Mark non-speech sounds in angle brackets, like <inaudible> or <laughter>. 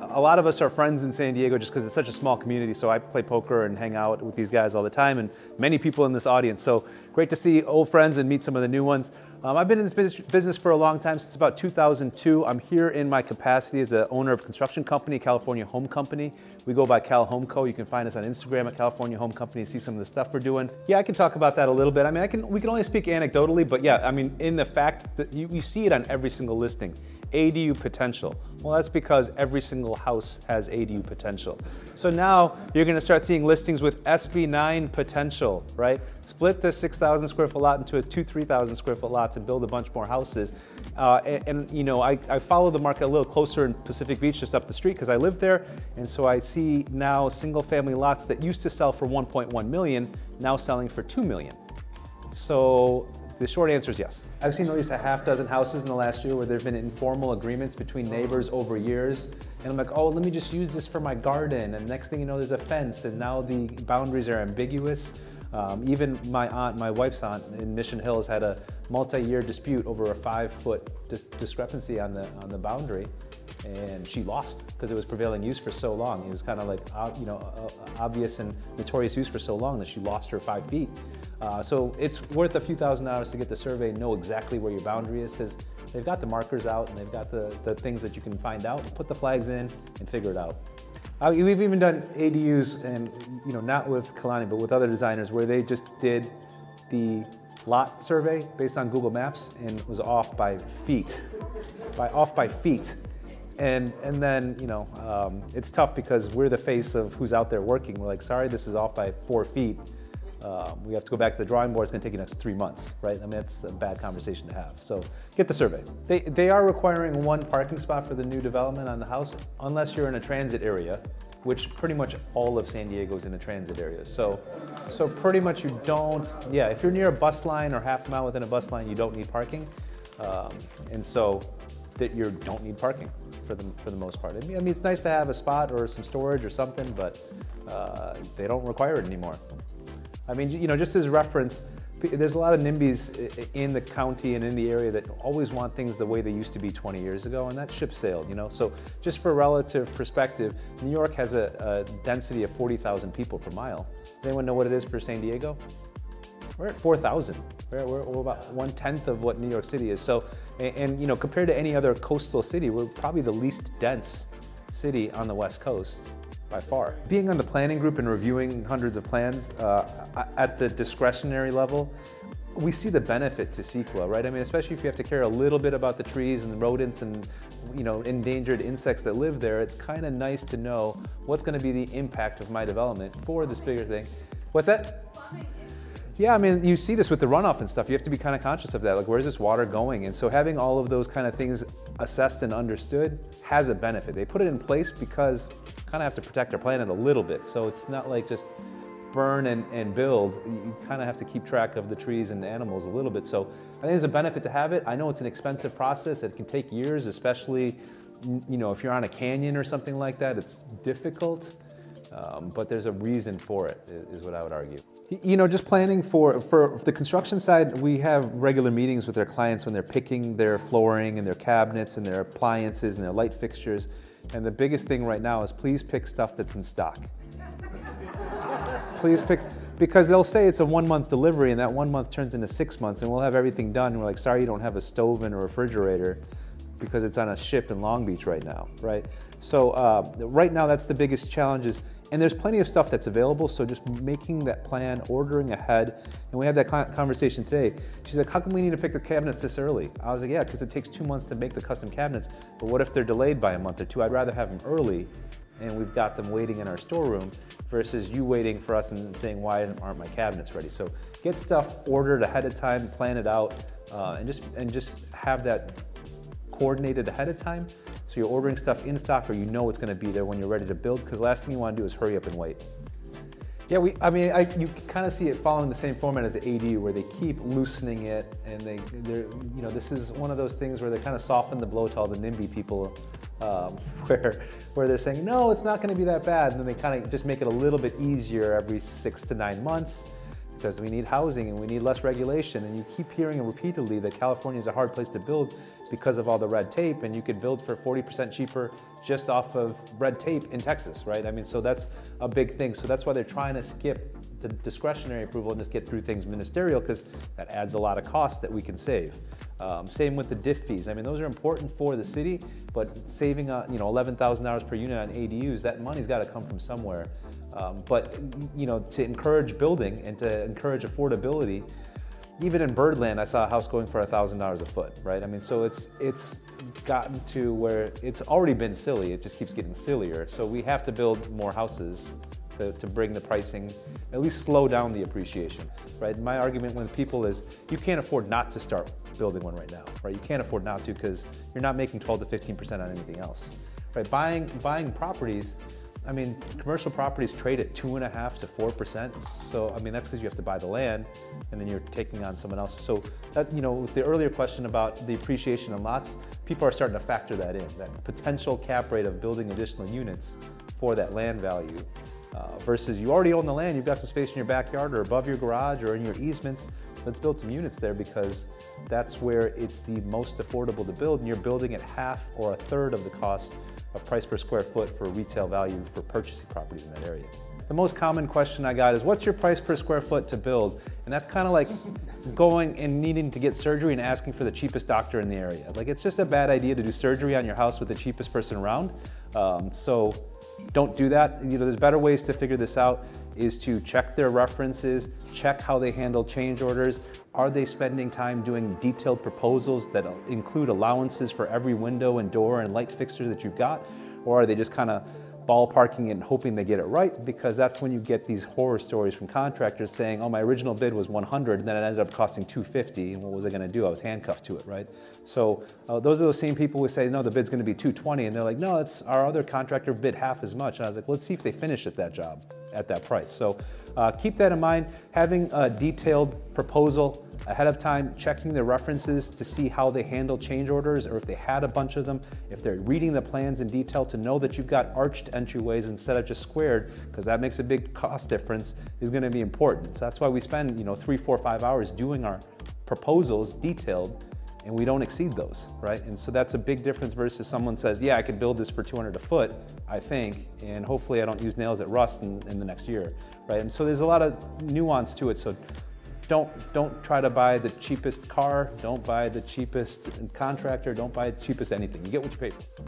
a lot of us are friends in San Diego just because it's such a small community. So I play poker and hang out with these guys all the time and many people in this audience. So great to see old friends and meet some of the new ones. Um, I've been in this business for a long time, since about 2002. I'm here in my capacity as the owner of a construction company, California Home Company. We go by Cal Home Co. You can find us on Instagram at California Home Company and see some of the stuff we're doing. Yeah, I can talk about that a little bit. I mean, I can, we can only speak anecdotally, but yeah, I mean, in the fact that you, you see it on every single listing. ADU potential. Well, that's because every single house has ADU potential. So now you're gonna start seeing listings with SB9 potential, right? Split this 6,000 square foot lot into a two, 3,000 square foot lot to build a bunch more houses. Uh, and, and, you know, I, I follow the market a little closer in Pacific Beach, just up the street, because I live there. And so I see now single family lots that used to sell for 1.1 million, now selling for 2 million. So the short answer is yes. I've seen at least a half dozen houses in the last year where there have been informal agreements between neighbors over years. And I'm like, oh, let me just use this for my garden. And next thing you know, there's a fence and now the boundaries are ambiguous. Um, even my aunt, my wife's aunt in Mission Hills had a multi-year dispute over a five foot dis discrepancy on the, on the boundary and she lost because it was prevailing use for so long. It was kind of like, you know, obvious and notorious use for so long that she lost her five feet. Uh, so it's worth a few thousand dollars to get the survey know exactly where your boundary is because they've got the markers out and they've got the, the things that you can find out, put the flags in and figure it out. We've even done ADUs and, you know, not with Kalani, but with other designers where they just did the lot survey based on Google Maps and was off by feet, by off by feet. And, and then, you know, um, it's tough because we're the face of who's out there working. We're like, sorry, this is off by four feet. Um, we have to go back to the drawing board. It's going to take you next three months, right? I mean, that's a bad conversation to have. So get the survey. They, they are requiring one parking spot for the new development on the house, unless you're in a transit area, which pretty much all of San Diego is in a transit area. So, so pretty much you don't, yeah, if you're near a bus line or half a mile within a bus line, you don't need parking. Um, and so that you don't need parking for the, for the most part. I mean, it's nice to have a spot or some storage or something, but uh, they don't require it anymore. I mean, you know, just as reference, there's a lot of NIMBYs in the county and in the area that always want things the way they used to be 20 years ago, and that ship sailed, you know? So just for relative perspective, New York has a, a density of 40,000 people per mile. Does anyone know what it is for San Diego? We're at 4,000. We're, we're, we're, about one tenth of what New York City is. So, and, and you know, compared to any other coastal city, we're probably the least dense city on the West Coast by far. Being on the planning group and reviewing hundreds of plans uh, at the discretionary level, we see the benefit to CEQA, right? I mean, especially if you have to care a little bit about the trees and the rodents and you know endangered insects that live there, it's kind of nice to know what's going to be the impact of my development for this bigger thing. What's that? Yeah, I mean, you see this with the runoff and stuff. You have to be kind of conscious of that. Like, where's this water going? And so having all of those kind of things assessed and understood has a benefit. They put it in place because kind of have to protect our planet a little bit. So it's not like just burn and, and build. You kind of have to keep track of the trees and the animals a little bit. So I think there's a benefit to have it. I know it's an expensive process. It can take years, especially, you know, if you're on a canyon or something like that, it's difficult. Um, but there's a reason for it, is what I would argue. You know, just planning for, for the construction side, we have regular meetings with our clients when they're picking their flooring and their cabinets and their appliances and their light fixtures. And the biggest thing right now is please pick stuff that's in stock. please pick, because they'll say it's a one month delivery and that one month turns into six months and we'll have everything done. And we're like, sorry, you don't have a stove and a refrigerator because it's on a ship in Long Beach right now, right? So uh, right now, that's the biggest challenge is and there's plenty of stuff that's available, so just making that plan, ordering ahead. And we had that conversation today. She's like, how come we need to pick the cabinets this early? I was like, yeah, because it takes two months to make the custom cabinets. But what if they're delayed by a month or two? I'd rather have them early and we've got them waiting in our storeroom versus you waiting for us and saying, why aren't my cabinets ready? So get stuff ordered ahead of time, plan it out, uh, and, just, and just have that coordinated ahead of time so you're ordering stuff in stock or you know it's gonna be there when you're ready to build because last thing you wanna do is hurry up and wait. Yeah, we, I mean, I, you kind of see it following the same format as the ADU where they keep loosening it and they, they're, you know, this is one of those things where they kind of soften the blow to all the NIMBY people um, <laughs> where, where they're saying, no, it's not gonna be that bad. And then they kind of just make it a little bit easier every six to nine months. Because we need housing and we need less regulation. And you keep hearing repeatedly that California is a hard place to build because of all the red tape, and you could build for 40% cheaper just off of red tape in Texas, right? I mean, so that's a big thing. So that's why they're trying to skip the discretionary approval and just get through things ministerial because that adds a lot of cost that we can save. Um, same with the DIF fees. I mean, those are important for the city, but saving uh, you know $11,000 per unit on ADUs, that money's got to come from somewhere. Um, but you know, to encourage building and to encourage affordability, even in Birdland, I saw a house going for $1,000 a foot, right? I mean, so it's it's gotten to where it's already been silly. It just keeps getting sillier. So we have to build more houses to, to bring the pricing, at least slow down the appreciation, right? My argument with people is you can't afford not to start building one right now, right? You can't afford not to because you're not making 12 to 15% on anything else, right? Buying, buying properties, I mean, commercial properties trade at two and a half to four percent. So, I mean, that's because you have to buy the land, and then you're taking on someone else. So, that you know, with the earlier question about the appreciation in lots, people are starting to factor that in. That potential cap rate of building additional units for that land value uh, versus you already own the land, you've got some space in your backyard or above your garage or in your easements. Let's build some units there because that's where it's the most affordable to build and you're building at half or a third of the cost of price per square foot for retail value for purchasing properties in that area. The most common question I got is what's your price per square foot to build? And that's kind of like going and needing to get surgery and asking for the cheapest doctor in the area. Like it's just a bad idea to do surgery on your house with the cheapest person around. Um, so don't do that. You know, there's better ways to figure this out is to check their references, check how they handle change orders. Are they spending time doing detailed proposals that include allowances for every window and door and light fixture that you've got? Or are they just kind of ballparking it and hoping they get it right because that's when you get these horror stories from contractors saying, oh, my original bid was 100 and then it ended up costing 250 and what was I gonna do? I was handcuffed to it, right? So uh, those are those same people who say, no, the bid's gonna be 220 and they're like, no, it's our other contractor bid half as much. And I was like, let's see if they finish at that job at that price. So uh, keep that in mind. Having a detailed proposal ahead of time, checking the references to see how they handle change orders or if they had a bunch of them, if they're reading the plans in detail to know that you've got arched entryways instead of just squared, because that makes a big cost difference, is gonna be important. So that's why we spend you know three, four, five hours doing our proposals detailed and we don't exceed those, right? And so that's a big difference versus someone says, yeah, I could build this for 200 a foot, I think, and hopefully I don't use nails that rust in, in the next year, right? And so there's a lot of nuance to it. So don't, don't try to buy the cheapest car, don't buy the cheapest contractor, don't buy the cheapest anything. You get what you pay for.